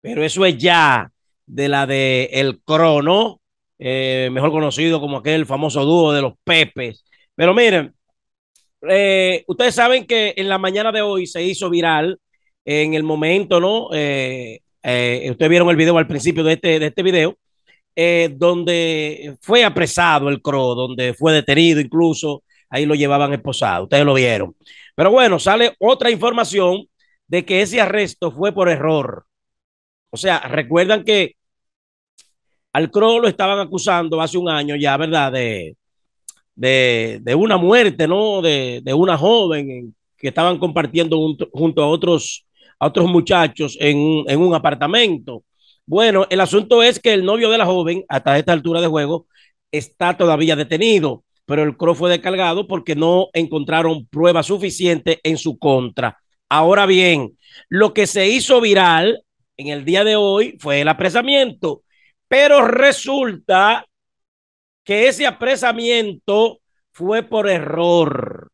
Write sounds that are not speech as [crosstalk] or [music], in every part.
pero eso es ya de la de El Crono, eh, mejor conocido como aquel famoso dúo de los Pepes. Pero miren, eh, ustedes saben que en la mañana de hoy se hizo viral en el momento, ¿no? Eh, eh, ustedes vieron el video al principio de este, de este video, donde fue apresado el CRO, donde fue detenido incluso, ahí lo llevaban esposado, ustedes lo vieron. Pero bueno, sale otra información de que ese arresto fue por error. O sea, recuerdan que al CRO lo estaban acusando hace un año ya, ¿verdad? De, de, una muerte, ¿no? De, de una joven que estaban compartiendo junto, junto a otros a otros muchachos en, en un apartamento. Bueno, el asunto es que el novio de la joven, hasta esta altura de juego, está todavía detenido, pero el CRO fue descargado porque no encontraron pruebas suficientes en su contra. Ahora bien, lo que se hizo viral en el día de hoy fue el apresamiento, pero resulta que ese apresamiento fue por error.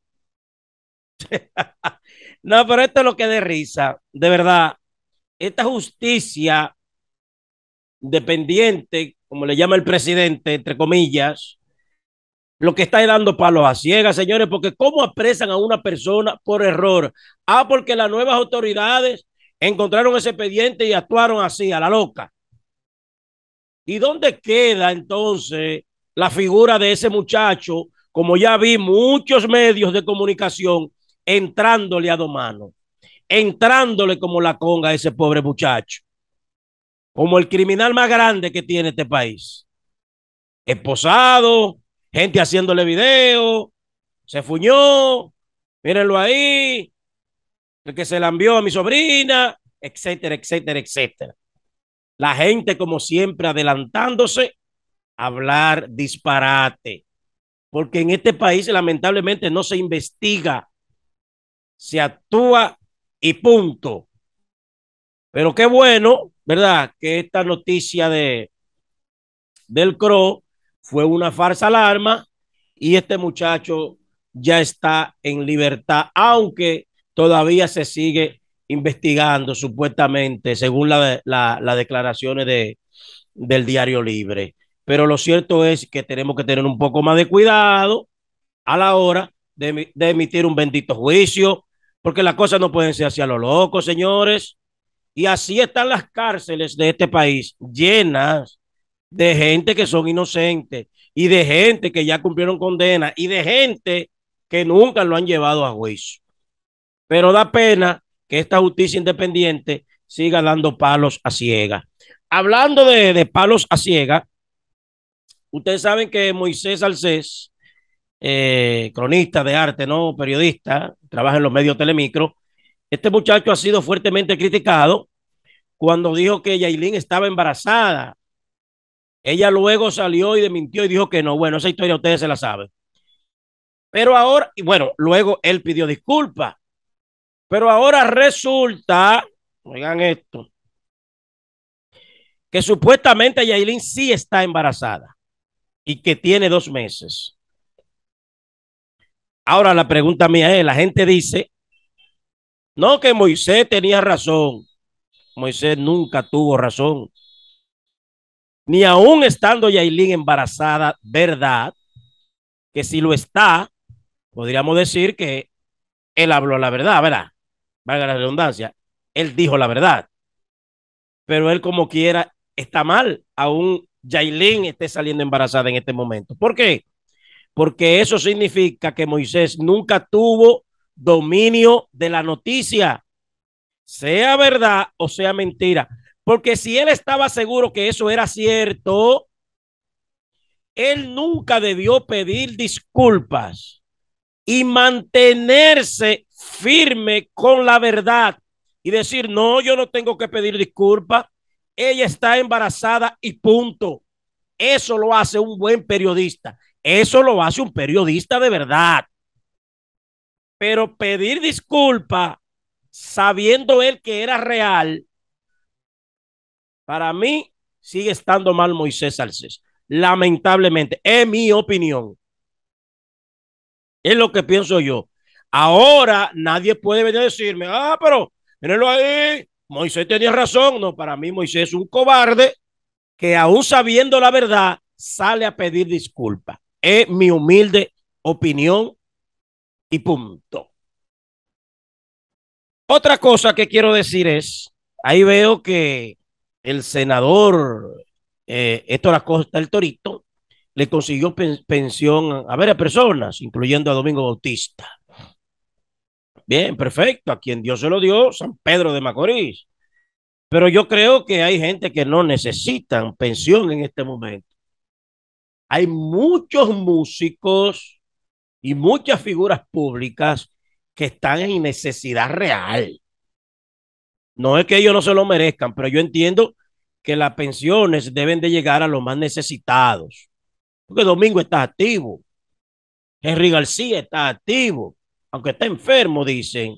[laughs] No, pero esto es lo que de risa, de verdad. Esta justicia dependiente, como le llama el presidente, entre comillas, lo que está dando palos a ciegas, señores, porque ¿cómo apresan a una persona por error? Ah, porque las nuevas autoridades encontraron ese expediente y actuaron así, a la loca. ¿Y dónde queda entonces la figura de ese muchacho? Como ya vi muchos medios de comunicación entrándole a dos manos, entrándole como la conga a ese pobre muchacho, como el criminal más grande que tiene este país. Esposado, gente haciéndole video, se fuñó, mírenlo ahí, el que se la envió a mi sobrina, etcétera, etcétera, etcétera. La gente, como siempre, adelantándose a hablar disparate, porque en este país lamentablemente no se investiga se actúa y punto. Pero qué bueno, ¿verdad? Que esta noticia de del CRO fue una farsa alarma y este muchacho ya está en libertad, aunque todavía se sigue investigando supuestamente, según las la, la declaraciones de, del diario libre. Pero lo cierto es que tenemos que tener un poco más de cuidado a la hora de, de emitir un bendito juicio, porque las cosas no pueden ser hacia lo loco, señores. Y así están las cárceles de este país llenas de gente que son inocentes y de gente que ya cumplieron condena y de gente que nunca lo han llevado a juicio. Pero da pena que esta justicia independiente siga dando palos a ciega. Hablando de, de palos a ciega, ustedes saben que Moisés Alcés eh, cronista de arte, ¿no? Periodista, trabaja en los medios telemicro. Este muchacho ha sido fuertemente criticado cuando dijo que Yailin estaba embarazada. Ella luego salió y desmintió y dijo que no. Bueno, esa historia ustedes se la saben. Pero ahora, y bueno, luego él pidió disculpas. Pero ahora resulta, oigan esto, que supuestamente Yailin sí está embarazada y que tiene dos meses. Ahora la pregunta mía es, la gente dice, no que Moisés tenía razón. Moisés nunca tuvo razón. Ni aún estando Yailin embarazada, verdad, que si lo está, podríamos decir que él habló la verdad, ¿verdad? Valga la redundancia, él dijo la verdad. Pero él como quiera está mal, aún Yailin esté saliendo embarazada en este momento. ¿Por qué? porque eso significa que Moisés nunca tuvo dominio de la noticia, sea verdad o sea mentira. Porque si él estaba seguro que eso era cierto, él nunca debió pedir disculpas y mantenerse firme con la verdad y decir, no, yo no tengo que pedir disculpas, ella está embarazada y punto. Eso lo hace un buen periodista. Eso lo hace un periodista de verdad. Pero pedir disculpa sabiendo él que era real, para mí sigue estando mal Moisés Salces. Lamentablemente, es mi opinión. Es lo que pienso yo. Ahora nadie puede venir a decirme, ah, pero mírenlo ahí, Moisés tenía razón. No, para mí Moisés es un cobarde que aún sabiendo la verdad sale a pedir disculpas. Es mi humilde opinión y punto. Otra cosa que quiero decir es, ahí veo que el senador eh, Héctor Acosta el Torito le consiguió pensión a varias personas, incluyendo a Domingo Bautista. Bien, perfecto, a quien Dios se lo dio, San Pedro de Macorís. Pero yo creo que hay gente que no necesitan pensión en este momento. Hay muchos músicos y muchas figuras públicas que están en necesidad real. No es que ellos no se lo merezcan, pero yo entiendo que las pensiones deben de llegar a los más necesitados. Porque Domingo está activo. Henry García está activo. Aunque está enfermo, dicen.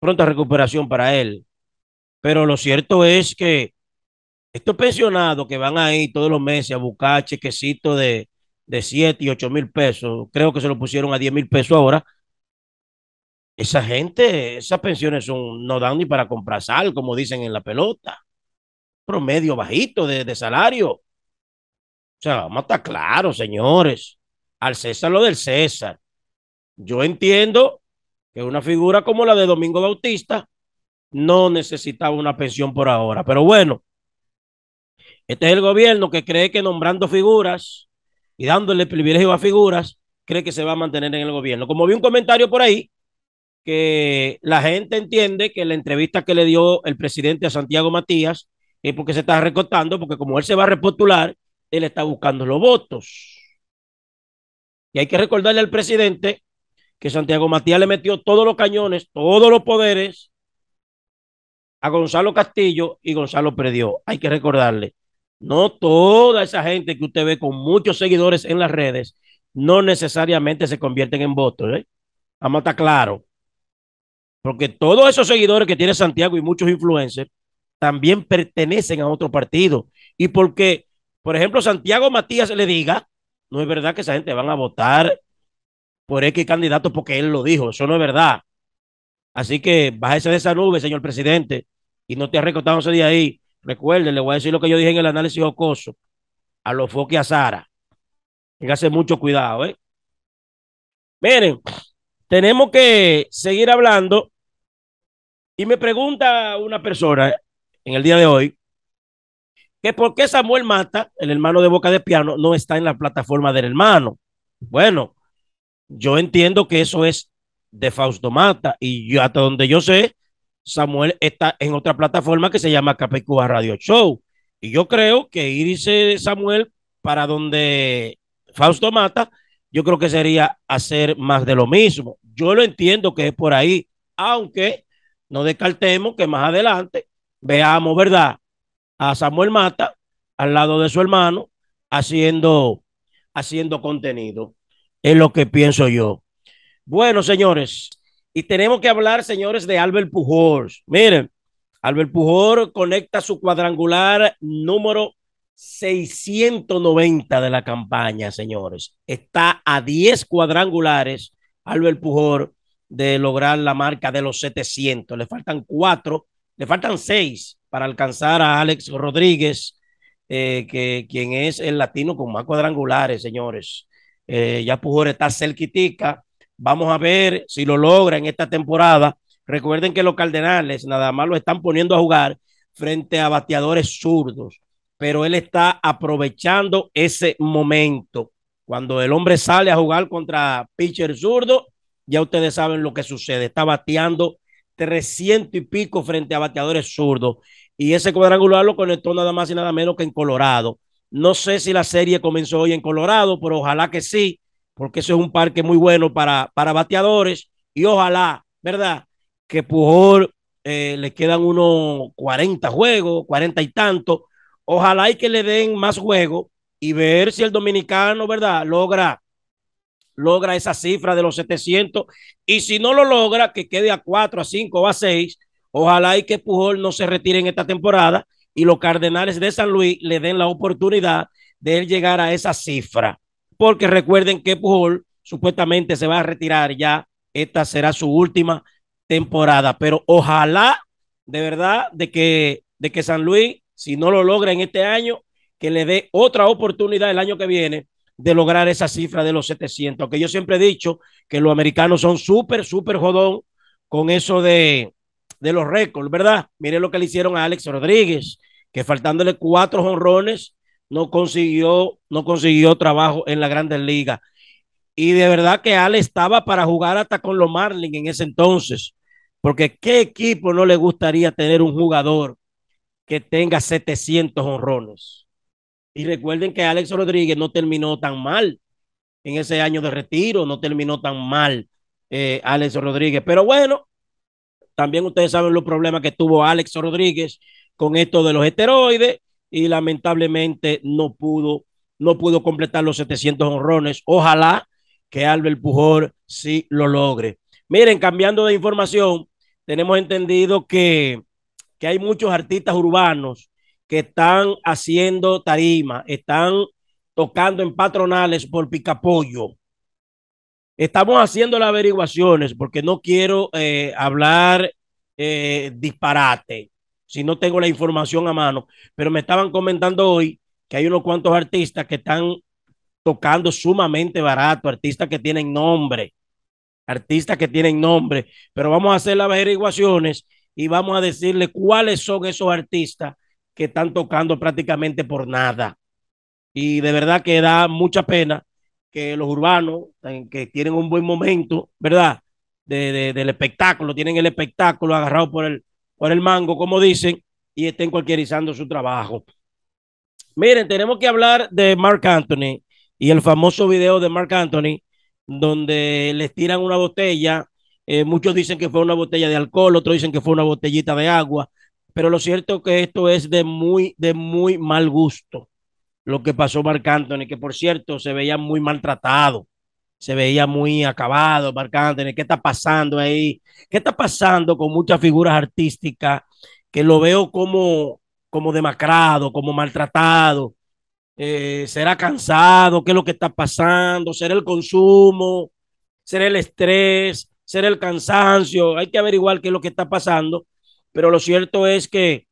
Pronta recuperación para él. Pero lo cierto es que estos pensionados que van ahí todos los meses a buscar chequecitos de, de 7 y 8 mil pesos, creo que se lo pusieron a 10 mil pesos ahora. Esa gente, esas pensiones son, no dan ni para comprar sal, como dicen en la pelota. Promedio bajito de, de salario. O sea, vamos a estar claros, señores. Al César lo del César. Yo entiendo que una figura como la de Domingo Bautista no necesitaba una pensión por ahora. Pero bueno, este es el gobierno que cree que nombrando figuras y dándole privilegio a figuras, cree que se va a mantener en el gobierno. Como vi un comentario por ahí, que la gente entiende que la entrevista que le dio el presidente a Santiago Matías es porque se está recortando, porque como él se va a repostular, él está buscando los votos. Y hay que recordarle al presidente que Santiago Matías le metió todos los cañones, todos los poderes a Gonzalo Castillo y Gonzalo perdió. Hay que recordarle, no toda esa gente que usted ve con muchos seguidores en las redes, no necesariamente se convierten en votos. ¿eh? Vamos a estar claro. Porque todos esos seguidores que tiene Santiago y muchos influencers también pertenecen a otro partido. Y porque, por ejemplo, Santiago Matías le diga, no es verdad que esa gente van a votar por X candidato porque él lo dijo. Eso no es verdad. Así que bájese de esa nube, señor presidente, y no te ese de ahí. Recuerden, le voy a decir lo que yo dije en el análisis jocoso a los foques a Sara. Téngase mucho cuidado, ¿eh? Miren, tenemos que seguir hablando. Y me pregunta una persona en el día de hoy que por qué Samuel Mata, el hermano de Boca de Piano, no está en la plataforma del hermano. Bueno, yo entiendo que eso es de Fausto Mata y yo hasta donde yo sé, Samuel está en otra plataforma que se llama Capecúa Radio Show. Y yo creo que irse Samuel para donde Fausto Mata, yo creo que sería hacer más de lo mismo. Yo lo entiendo que es por ahí, aunque no descartemos que más adelante veamos, ¿verdad? A Samuel Mata al lado de su hermano haciendo, haciendo contenido. Es lo que pienso yo. Bueno, señores, y tenemos que hablar, señores, de Albert Pujols. Miren, Albert Pujol conecta su cuadrangular número 690 de la campaña, señores. Está a 10 cuadrangulares Albert Pujol de lograr la marca de los 700. Le faltan cuatro, le faltan seis para alcanzar a Alex Rodríguez, eh, que quien es el latino con más cuadrangulares, señores. Eh, ya Pujol está cerquitica Vamos a ver si lo logra en esta temporada. Recuerden que los Cardenales nada más lo están poniendo a jugar frente a bateadores zurdos, pero él está aprovechando ese momento. Cuando el hombre sale a jugar contra pitcher zurdo, ya ustedes saben lo que sucede. Está bateando 300 y pico frente a bateadores zurdos. Y ese cuadrangular lo conectó nada más y nada menos que en Colorado. No sé si la serie comenzó hoy en Colorado, pero ojalá que sí, porque eso es un parque muy bueno para, para bateadores y ojalá, ¿verdad? Que Pujol eh, le quedan unos 40 juegos, 40 y tanto. Ojalá y que le den más juegos y ver si el dominicano, ¿verdad? Logra, logra esa cifra de los 700 y si no lo logra, que quede a 4, a 5 o a 6. Ojalá y que Pujol no se retire en esta temporada y los Cardenales de San Luis le den la oportunidad de él llegar a esa cifra porque recuerden que Pujol supuestamente se va a retirar ya, esta será su última temporada. Pero ojalá, de verdad, de que, de que San Luis, si no lo logra en este año, que le dé otra oportunidad el año que viene de lograr esa cifra de los 700. Que yo siempre he dicho que los americanos son súper, súper jodón con eso de, de los récords, ¿verdad? Miren lo que le hicieron a Alex Rodríguez, que faltándole cuatro jonrones, no consiguió, no consiguió trabajo en la Grandes Ligas. Y de verdad que Alex estaba para jugar hasta con los Marlins en ese entonces. Porque qué equipo no le gustaría tener un jugador que tenga 700 honrones. Y recuerden que Alex Rodríguez no terminó tan mal en ese año de retiro, no terminó tan mal eh, Alex Rodríguez. Pero bueno, también ustedes saben los problemas que tuvo Alex Rodríguez con esto de los esteroides y lamentablemente no pudo, no pudo completar los 700 honrones. Ojalá que Albert Pujol sí lo logre. Miren, cambiando de información, tenemos entendido que, que hay muchos artistas urbanos que están haciendo tarima, están tocando en patronales por picapollo. Estamos haciendo las averiguaciones porque no quiero eh, hablar eh, disparate si no tengo la información a mano, pero me estaban comentando hoy que hay unos cuantos artistas que están tocando sumamente barato, artistas que tienen nombre, artistas que tienen nombre, pero vamos a hacer las averiguaciones y vamos a decirle cuáles son esos artistas que están tocando prácticamente por nada. Y de verdad que da mucha pena que los urbanos, que tienen un buen momento, ¿verdad? De, del espectáculo, tienen el espectáculo agarrado por el, por el mango, como dicen, y estén cualquierizando su trabajo. Miren, tenemos que hablar de Mark Anthony y el famoso video de Mark Anthony, donde les tiran una botella. Eh, muchos dicen que fue una botella de alcohol, otros dicen que fue una botellita de agua pero lo cierto que esto es de muy, de muy mal gusto, lo que pasó Marc Anthony, que por cierto se veía muy maltratado, se veía muy acabado Marc Anthony, ¿qué está pasando ahí? ¿Qué está pasando con muchas figuras artísticas que lo veo como, como demacrado, como maltratado? Eh, ¿Será cansado? ¿Qué es lo que está pasando? ¿Será el consumo? ¿Será el estrés? ¿Será el cansancio? Hay que averiguar qué es lo que está pasando pero lo cierto es que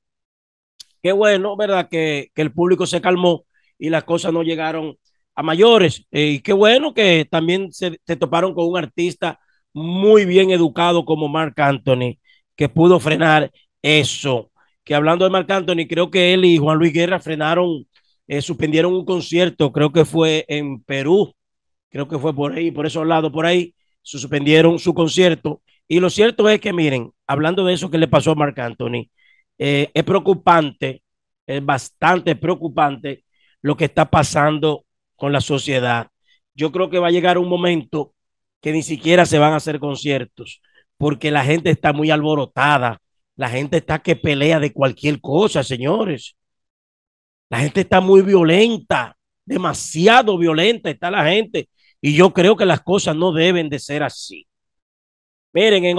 qué bueno, ¿verdad? Que, el público se calmó y las cosas no llegaron a mayores. Eh, y qué bueno que también se, se, toparon con un artista muy bien educado como Mark Anthony, que pudo frenar eso. Que hablando de Mark Anthony, creo que él y Juan Luis Guerra frenaron, eh, suspendieron un concierto, creo que fue en Perú, creo que fue por ahí, por esos lados, por ahí, suspendieron su concierto y lo cierto es que, miren, hablando de eso que le pasó a Marc Anthony, eh, es preocupante, es bastante preocupante lo que está pasando con la sociedad. Yo creo que va a llegar un momento que ni siquiera se van a hacer conciertos, porque la gente está muy alborotada, la gente está que pelea de cualquier cosa, señores. La gente está muy violenta, demasiado violenta está la gente, y yo creo que las cosas no deben de ser así. Miren, en